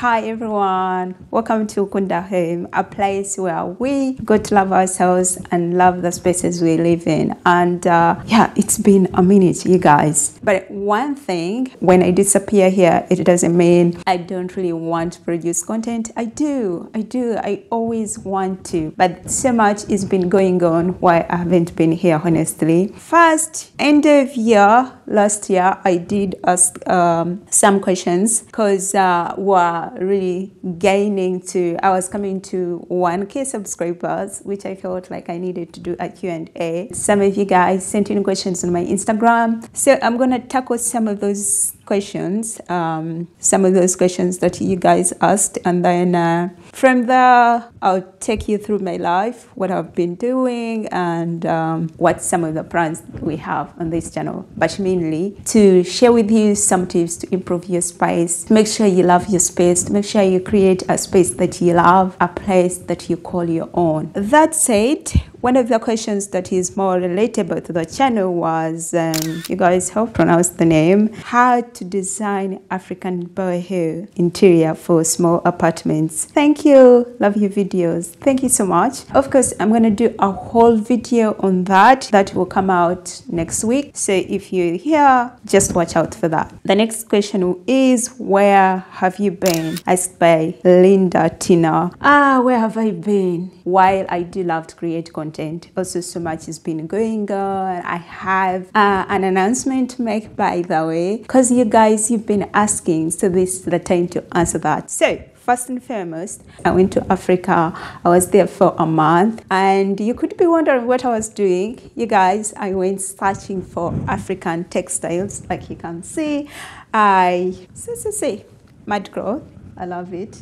Hi everyone, welcome to Ukunda Home, a place where we go to love ourselves and love the spaces we live in. And uh, yeah, it's been a minute, you guys. But one thing, when I disappear here, it doesn't mean I don't really want to produce content. I do, I do, I always want to. But so much has been going on why I haven't been here, honestly. First, end of year, last year, I did ask um, some questions because uh, we're really gaining to, I was coming to 1k subscribers, which I felt like I needed to do a Q&A. Some of you guys sent in questions on my Instagram. So I'm to tackle some of those questions, um, some of those questions that you guys asked. And then uh, from there, I'll take you through my life, what I've been doing, and um, what some of the plans we have on this channel. But mainly to share with you some tips to improve your space, make sure you love your space, make sure you create a space that you love, a place that you call your own. That said, one of the questions that is more relatable to the channel was, um, you guys help pronounce the name, how to design African boho interior for small apartments. Thank you. Love your videos. Thank you so much. Of course, I'm going to do a whole video on that that will come out next week. So if you're here, just watch out for that. The next question is, where have you been? Asked by Linda Tina. Ah, where have I been? While I do love to create content, content. Also, so much has been going on. I have uh, an announcement to make, by the way, because you guys, you've been asking, so this is the time to answer that. So, first and foremost, I went to Africa. I was there for a month, and you could be wondering what I was doing. You guys, I went searching for African textiles, like you can see. I see, see, see, mud cloth. I love it.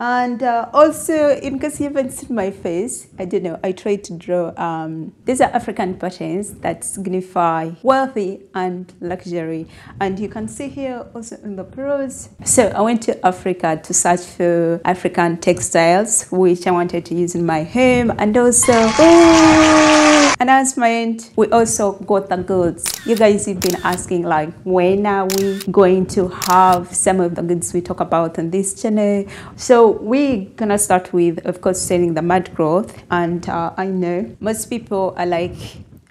And uh, also, in case you haven't seen my face, I don't know, I try to draw, um, these are African patterns that signify wealthy and luxury. And you can see here also in the prose. So I went to Africa to search for African textiles, which I wanted to use in my home. And also, oh, announcement, we also got the goods. You guys have been asking like, when are we going to have some of the goods we talk about on this channel? So we're gonna start with, of course, selling the mud cloth. And uh, I know most people are like,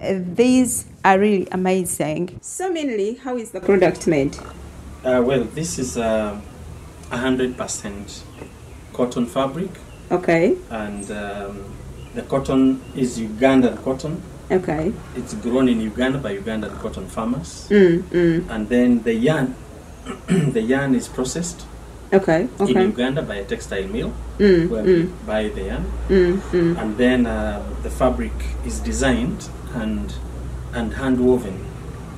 these are really amazing. So mainly, how is the product made? Uh, well, this is a hundred percent cotton fabric. Okay. And um, the cotton is Ugandan cotton. Okay. It's grown in Uganda by Ugandan cotton farmers. Mm, mm. And then the yarn, the yarn is processed Okay. Okay. in Uganda by a textile mill Mm, where we mm, buy the yarn, mm, mm. and then uh, the fabric is designed and and hand woven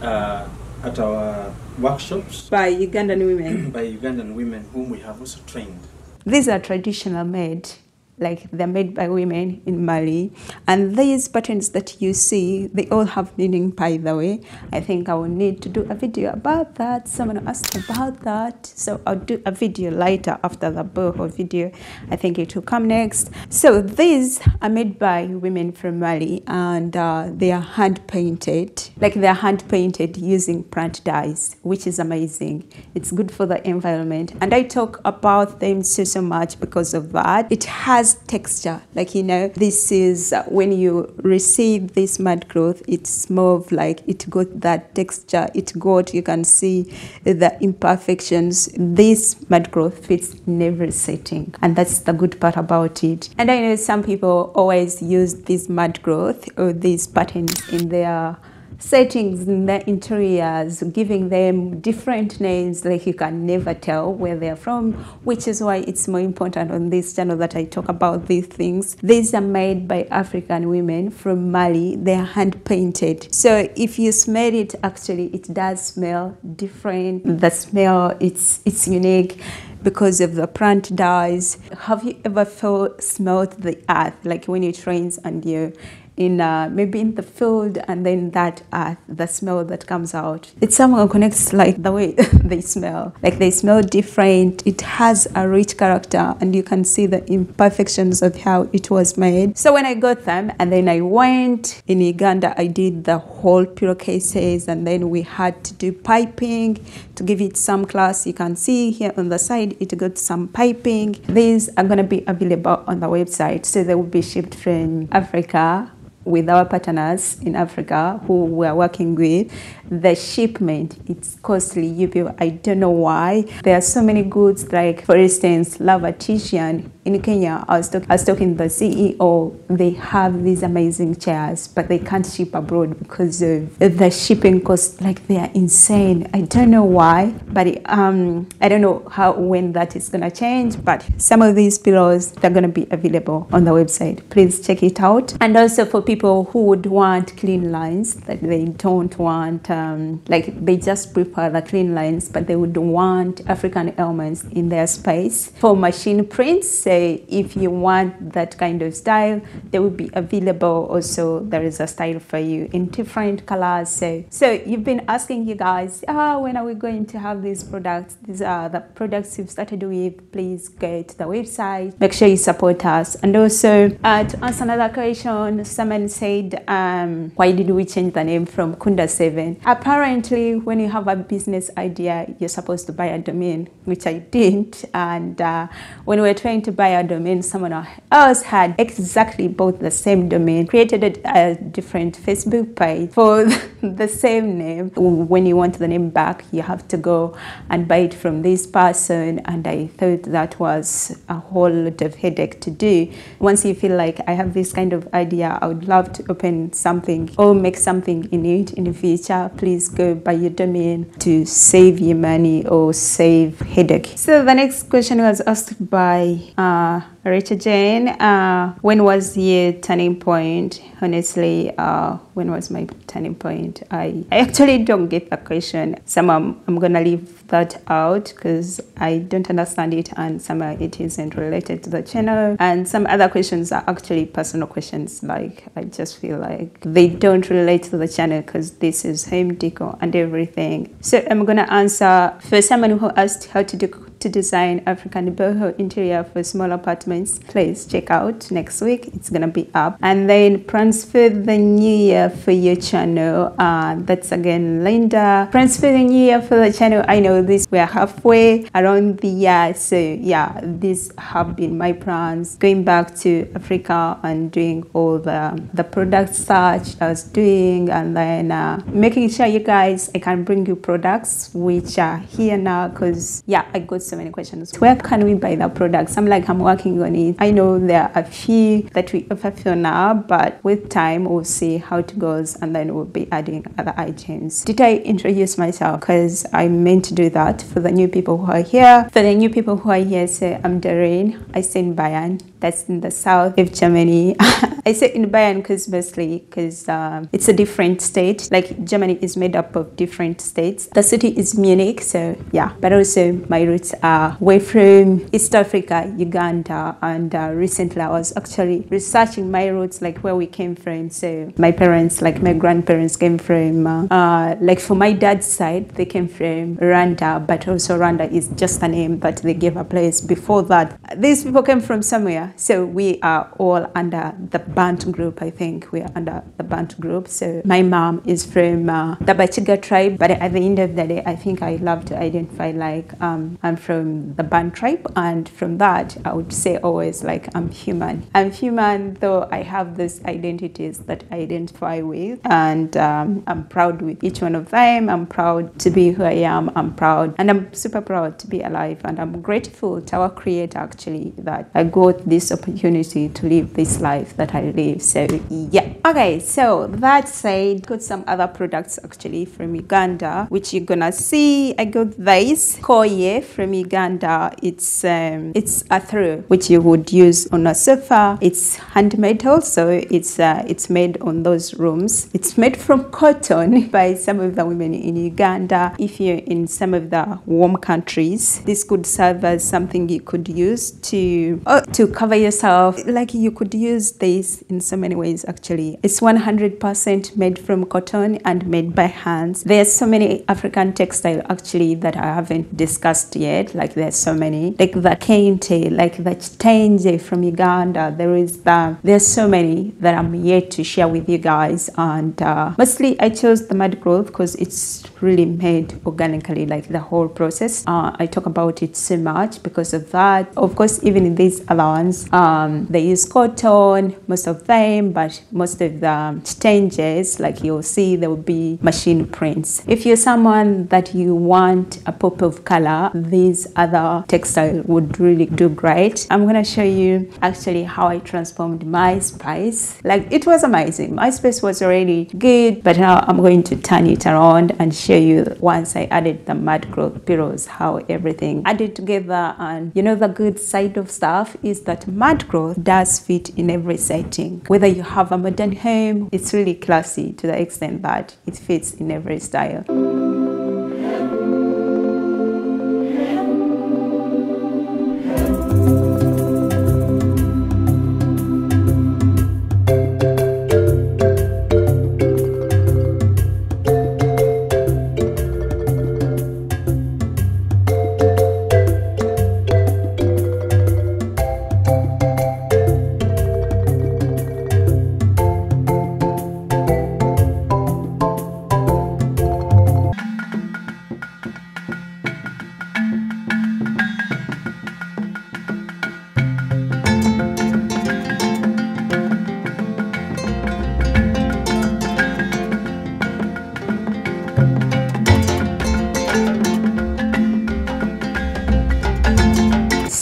uh, at our workshops By Ugandan women. by Ugandan women whom we have also trained. These are traditional made, like they're made by women in Mali. And these patterns that you see, they all have meaning, by the way. I think I will need to do a video about that. Someone asked about that. So I'll do a video later after the boho video. I think it will come next. So these are made by women from Mali and uh, they are hand painted. Like they're hand painted using plant dyes, which is amazing. It's good for the environment. And I talk about them so, so much because of that. It has texture. Like, you know, this is uh, when you receive this mud cloth, it's more like it got that texture. It got, you can see the imperfections. This mud cloth fits in every setting. And that's the good part about it. And I know some people always use this mud cloth or these patterns in their settings in the interiors, giving them different names, like you can never tell where they're from, which is why it's more important on this channel that I talk about these things. These are made by African women from Mali. They're hand painted. So if you smell it, actually, it does smell different. The smell, it's it's unique because of the plant dyes. Have you ever felt smelled the earth, like when it rains and you in uh, maybe in the field and then that uh, the smell that comes out. It somehow connects like the way they smell. Like they smell different. It has a rich character and you can see the imperfections of how it was made. So when i got them and then i went in uganda i did the whole pillowcases and then we had to do piping to give it some class. You can see here on the side it got some piping. These are going to be available on the website. So they will be shipped from africa with our partners in Africa who we are working with, the shipment it's costly. You people, I don't know why. There are so many goods like, for instance, Lava Titian in Kenya. I was, talk, I was talking to the CEO. They have these amazing chairs, but they can't ship abroad because of the shipping costs. Like they are insane. I don't know why, but um, I don't know how when that is gonna change. But some of these pillows they're gonna be available on the website. Please check it out. And also for people who would want clean lines that they don't want um, like they just prefer the clean lines but they would want african elements in their space for machine prints say if you want that kind of style they will be available. Also there is a style for you in different colors. So so you've been asking you guys ah when are we going to have these products? These are the products you've started with. Please go to the website. Make sure you support us. And also uh, to answer another question someone said um, why did we change the name from kunda 7 apparently when you have a business idea you're supposed to buy a domain which i didn't. And uh, when we were trying to buy a domain someone else had exactly both the same domain created a, a different facebook page for the same name. When you want the name back you have to go and buy it from this person. And i thought that was a whole lot of headache to do. Once you feel like i have this kind of idea i would love to open something or make something in it in the future please go buy your domain to save you money or save headache. So the next question was asked by uh, Rachel Jane, uh, when was your turning point? Honestly, uh, when was my turning point? I, I actually don't get the question. Some I'm, I'm gonna leave that out because I don't understand it, and some it isn't related to the channel. And some other questions are actually personal questions. Like I just feel like they don't relate to the channel because this is home decor and everything. So I'm gonna answer for someone who asked how to do to design African boho interior for small apartments, please check out next week. It's gonna be up. And then plans for the new year for your channel. Uh, that's again Linda. Plans for the new year for the channel. I know this we're halfway around the year, so yeah, these have been my plans. Going back to Africa and doing all the the product search I was doing, and then uh, making sure you guys I can bring you products which are here now because yeah, I got so many questions. Where can we buy the products? I'm like, I'm working on it. I know there are a few that we offer for now, but with time we'll see how it goes and then we'll be adding other items. Did I introduce myself? Because I meant to do that for the new people who are here. For the new people who are here, say I'm Doreen. I stay in Bayern. That's in the south of Germany. I say in Bayern because mostly because um, it's a different state. Like Germany is made up of different states. The city is Munich, so yeah. But also my roots are way from East Africa, Uganda, and uh, recently I was actually researching my roots, like where we came from. So my parents, like my grandparents, came from uh, uh, like for my dad's side, they came from Rwanda, but also Rwanda is just a name that they gave a place. Before that, these people came from somewhere. So we are all under the Bantu group, I think. We are under the Bantu group. So my mom is from uh, the Bachiga tribe, but at the end of the day, I think I love to identify like um, I'm from the Bantu tribe, and from that, I would say always like I'm human. I'm human, though I have these identities that I identify with, and um, I'm proud with each one of them. I'm proud to be who I am. I'm proud, and I'm super proud to be alive, and I'm grateful to our Creator actually that I got this opportunity to live this life that I live. So yeah. Okay, so that said, got some other products actually from Uganda, which you're gonna see. I got this Koye from Uganda, it's um, it's a throw which you would use on a sofa. It's handmade also. It's uh, it's made on those rooms. It's made from cotton by some of the women in Uganda. If you're in some of the warm countries, this could serve as something you could use to oh, to cover yourself. Like you could use this in so many ways. Actually, it's 100% made from cotton and made by hands. There's so many African textile actually that I haven't discussed yet. Like there's so many, like the kente, like the chitenje from Uganda. There is the there's so many that I'm yet to share with you guys. And uh, mostly I chose the mud cloth because it's really made organically, like the whole process. Uh, I talk about it so much because of that. Of course, even in these ones, um, they use cotton, most of them, but most of the changes, like you'll see, there will be machine prints. If you're someone that you want a pop of color, these other textile would really do great. I'm gonna show you actually how I transformed my spice. Like it was amazing. My space was already good, but now I'm going to turn it around and show you once I added the mud cloth pillows, how everything added together. And you know, the good side of stuff is that mud cloth does fit in every setting. Whether you have a modern home, it's really classy to the extent that it fits in every style.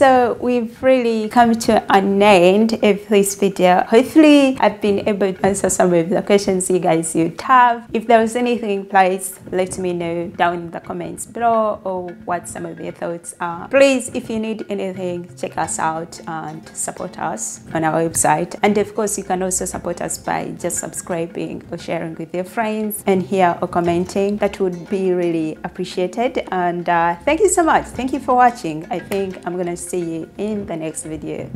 So we've really come to an end of this video. Hopefully i've been able to answer some of the questions you guys would have. If there was anything please let me know down in the comments below or what some of your thoughts are. Please if you need anything check us out and support us on our website. And of course you can also support us by just subscribing or sharing with your friends and here or commenting. That would be really appreciated. And uh, thank you so much. Thank you for watching. I think i'm gonna see you in the next video.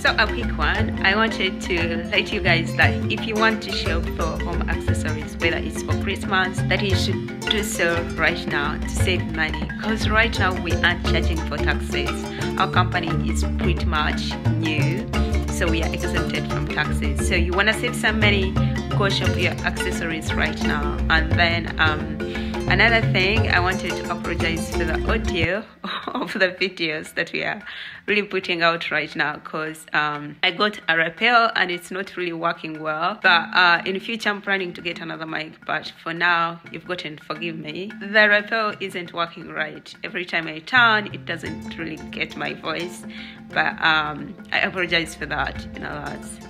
So a quick one, I wanted to let you guys that if you want to shop for home accessories, whether it's for Christmas, that you should do so right now to save money. Because right now we aren't charging for taxes. Our company is pretty much new, so we are exempted from taxes. So you want to save some money, go shop your accessories right now. And then um, Another thing, I wanted to apologize for the audio of the videos that we are really putting out right now because um, I got a lapel and it's not really working well. But uh, in future, I'm planning to get another mic. But for now, you've gotten forgive me. The lapel isn't working right. Every time I turn, it doesn't really get my voice. But um, I apologize for that in advance.